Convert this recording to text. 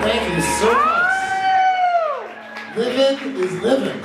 Thank you so much. Living is living.